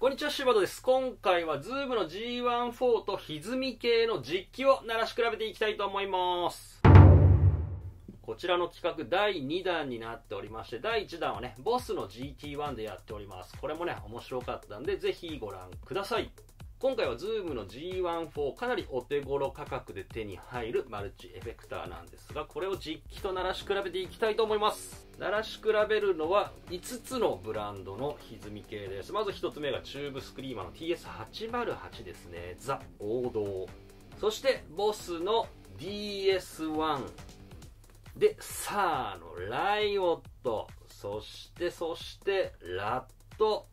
こんにちは、柴田です。今回はズームの G14 と歪み系の実機を鳴らし比べていきたいと思います。こちらの企画第2弾になっておりまして、第1弾はね、ボスの GT1 でやっております。これもね、面白かったんで、ぜひご覧ください。今回は Zoom の G14 かなりお手頃価格で手に入るマルチエフェクターなんですがこれを実機と鳴らし比べていきたいと思います。鳴らし比べるのは5つのブランドの歪み系です。まず1つ目がチューブスクリーマーの TS808 ですね。ザ王道。そしてボスの DS1 で Suhr の Riot。そしてそして RAT。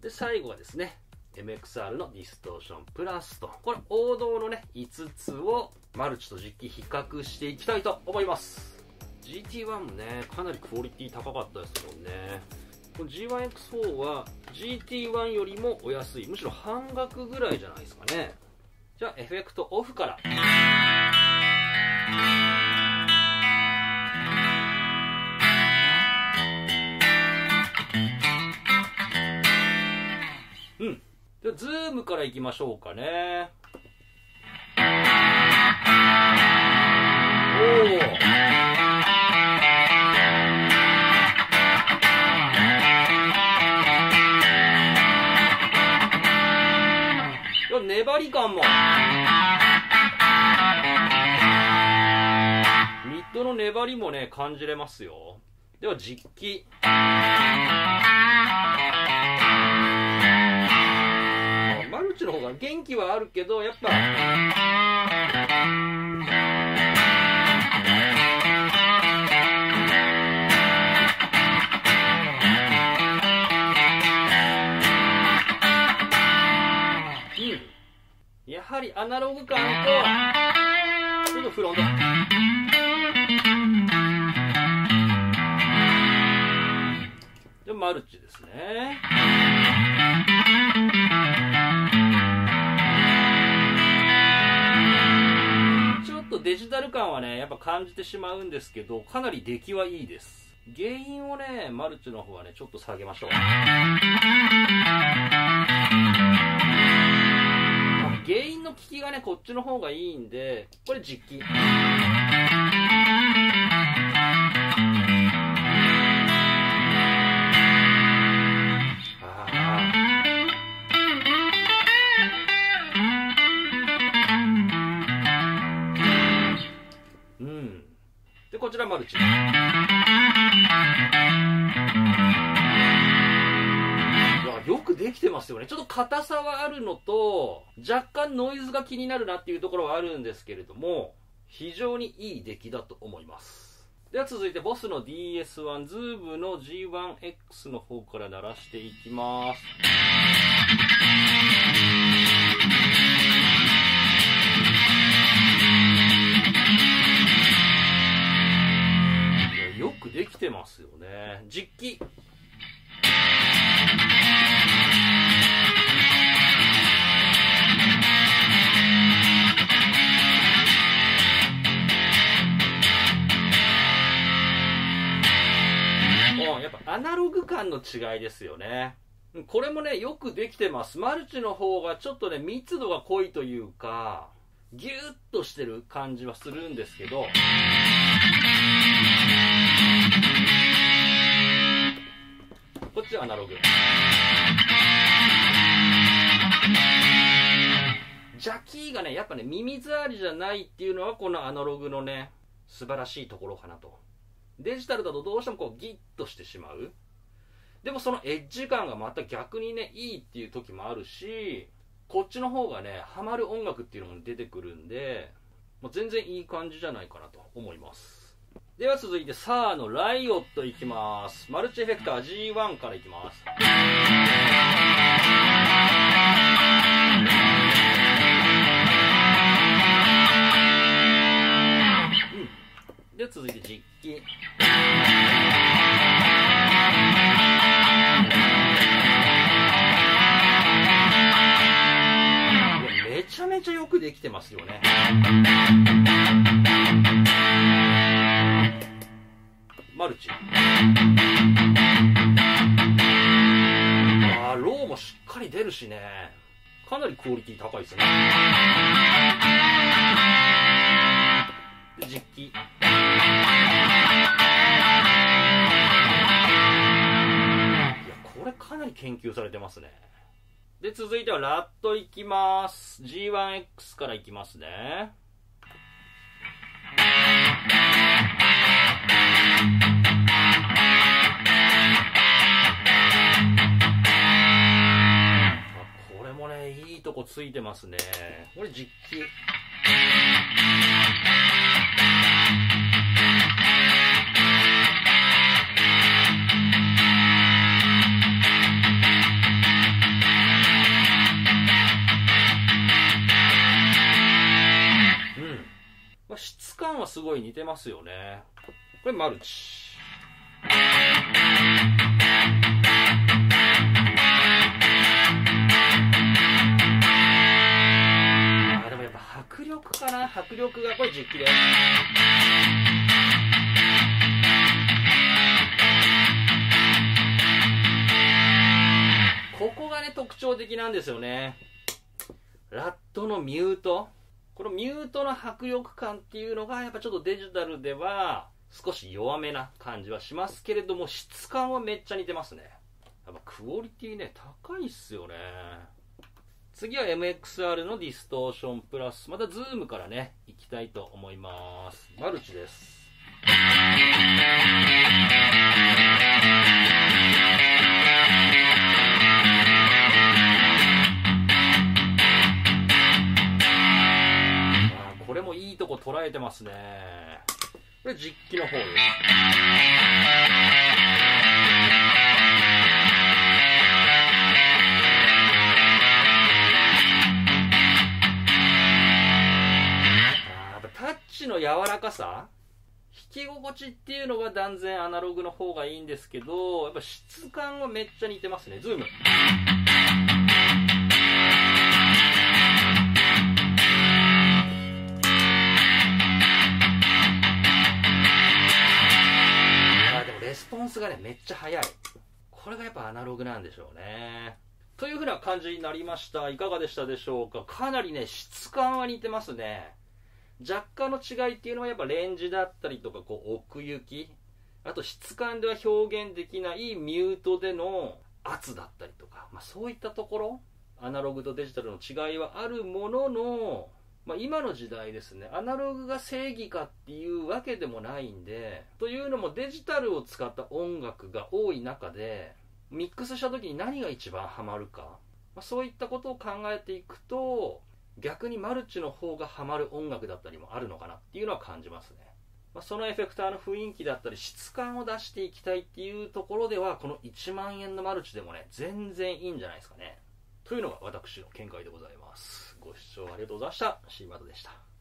で最後はですね MXR の distortion+と。これ王道のね5つをマルチと実機比較していきたいと思います。GT1 もねかなりクオリティ高かったですもんね。この G1X4 は GT1 よりもお安い。むしろ半額ぐらいじゃないですかね。じゃあエフェクトオフから。じゃあズームからいきましょうかね。おお粘り感も。ミッドの粘りもね感じれますよ。では実機。ルチの方が元気はあるけどやっぱうん。やはりアナログ感とちょっとフロント。でマルチですね。とデジタル感はねやっぱ感じてしまうんですけどかなり出来はいいです。原因をねマルチの方はねちょっと下げましょう。原因の効きがねこっちの方がいいんでこれ実機うん。でこちらマルチ。よくできてますよね。ちょっと硬さはあるのと若干ノイズが気になるなっていうところはあるんですけれども非常にいい出来だと思います。では続いてボスの DS1 ズームの G1X の方から鳴らしていきます。できてますよね。実機。やっぱアナログ感の違いですよね。これもねよくできてます。マルチの方がちょっとね密度が濃いというかギュッとしてる感じはするんですけど。アナログ。ジャキーがねやっぱね耳障りじゃないっていうのはこのアナログのね素晴らしいところかなと。デジタルだとどうしてもこうギッとしてしまう。でもそのエッジ感がまた逆にねいいっていう時もあるしこっちの方がねハマる音楽っていうのが出てくるんでもう全然いい感じじゃないかなと思います。では続いてサーのライオットいきます。マルチエフェクター G1 からいきます。うん。で続いて実機。めちゃめちゃよくできてますよね。ルチ。あローもしっかり出るしね。かなりクオリティ高いですね。で実機。いやこれかなり研究されてますね。で続いてはラットいきます。G1X からいきますね。いいとこついてますね。これ実機。うん。まあ質感はすごい似てますよね。これマルチ。迫力がこれ実機でここがね特徴的なんですよね。ラットのミュート。このミュートの迫力感っていうのがやっぱちょっとデジタルでは少し弱めな感じはしますけれども質感はめっちゃ似てますね。やっぱクオリティね高いっすよね。次は MXR のディストーションプラスまたズームからねいきたいと思います。マルチです。これもいいとこ捉えてますね。これ実機の方です。の柔らかさ弾き心地っていうのが断然アナログの方がいいんですけどやっぱ質感はめっちゃ似てますね。ズームあでもレスポンスがねめっちゃ速い。これがやっぱアナログなんでしょうね。というふうな感じになりました。いかがでしたでしょうか？かなりね質感は似てますね。若干の違いっていうのはやっぱレンジだったりとかこう奥行きあと質感では表現できないミュートでの圧だったりとか、まあ、そういったところアナログとデジタルの違いはあるものの、まあ、今の時代ですねアナログが正義かっていうわけでもないんでというのもデジタルを使った音楽が多い中でミックスした時に何が一番ハマるか、まあ、そういったことを考えていくと逆にマルチの方がハマる音楽だったりもあるのかなっていうのは感じますね、まあ、そのエフェクターの雰囲気だったり質感を出していきたいっていうところではこの1万円のマルチでもね全然いいんじゃないですかね。というのが私の見解でございます。ご視聴ありがとうございました。シーマードでした。